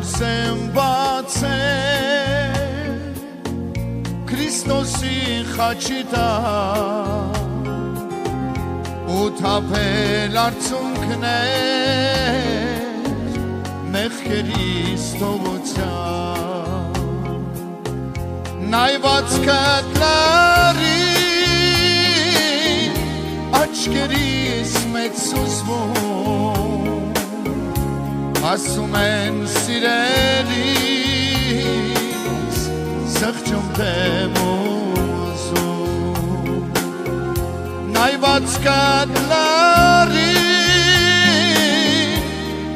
աչքերսեմ բացել Քրիստոսի խաչի տակ ու թափել արցունքներ մեղքերիս թողոցյան նայված կտլարի աչքերիս մեծ սուսվում ասում են սիրելիս սղջում դեմ ուզում նայված կատլարի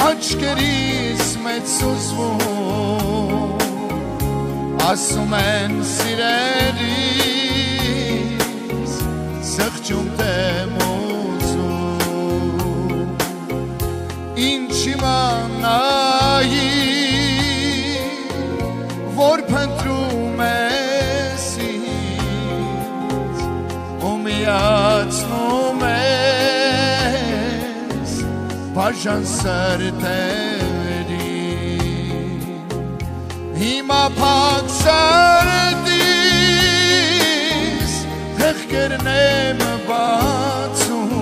աչկերիս մեծ սուսվում ասում են սիրելիս միացնում ես բաժան սրտերի հիմա փակ սրտիս հեղկերն եմ բացում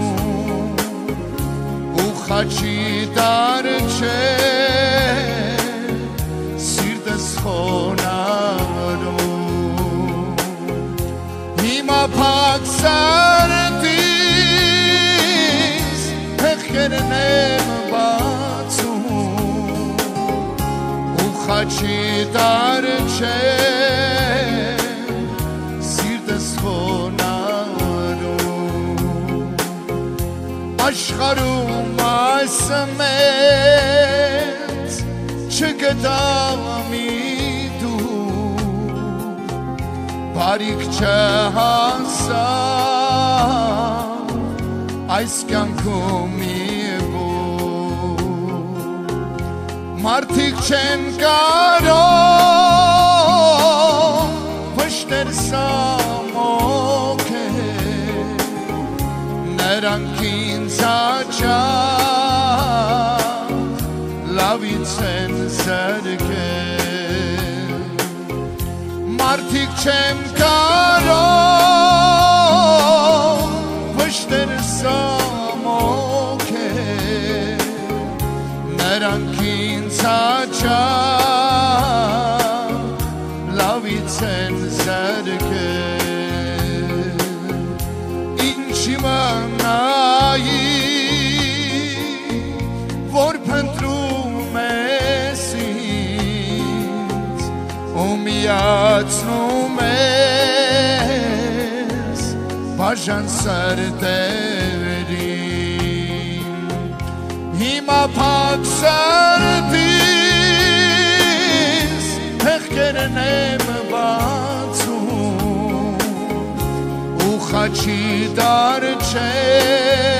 ու խաչի դար չէ սիրտս խոնարում հիմա փակ սարդիս եմ բացում ու խաչի դար չէ սիրտս խոնարում աշխարում այս մեծ չգտամ մի դու բարիք չհասա այս կյանքում մի Մարդիկ չեն կարող վշտեր սամոքել նրանք ինձ աչավ լավից են զրկել մարդիկ չեմ կարող վշտեր սամոքել նրանք ինձ աչավ լավից են զրկել ինչ իմանայի որ փնտրում ես ինձ ու միացնում ես բաժան սրտերին հիմա փակ սրտիս հեղքերն եմ բացում ու խաչի դար չէ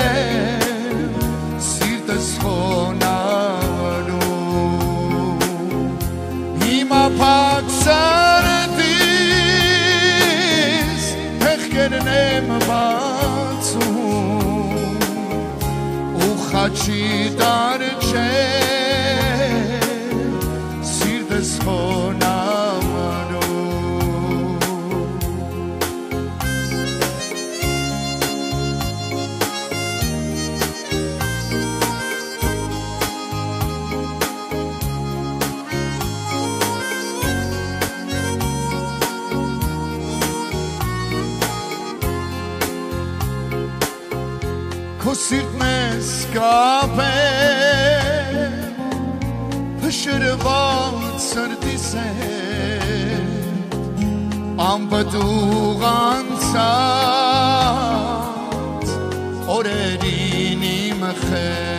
ու խաչի դար չէ սիրտս խոնարում քո սիրտն ես կապել փշրված սրտիս է ամբդուղ անցած օրերին իմ խենդ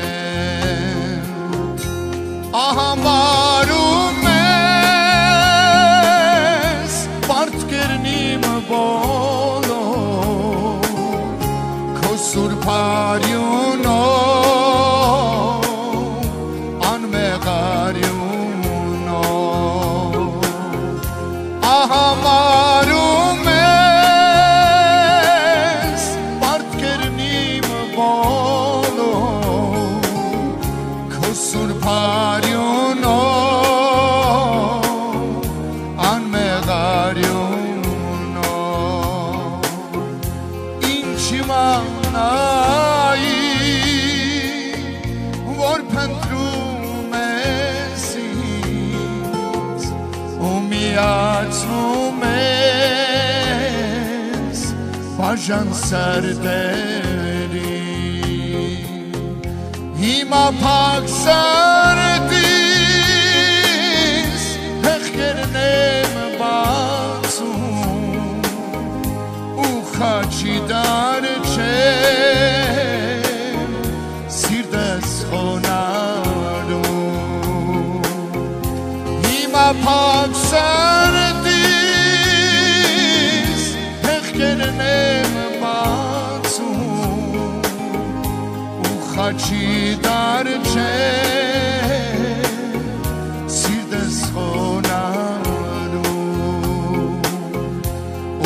սուրբարյունո անմեղարյունո ինչի մանայի որ փնտրում ես ինձ ու միացնում ես բաժան սարդեր Հիմա փակ սրտիս հեղքերն եմ բացում ու խաչի դար չէ սիրտս խոնարհում Հիմա փակ սրտիս ხაჩი დარჩე. სირდეს ხონანო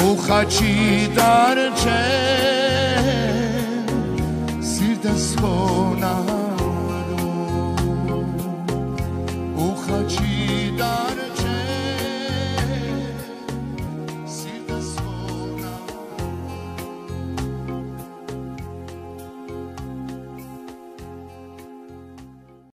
ო ხაჩი დარჩე. სირდეს ხონანო ო ხაჩი დარჩე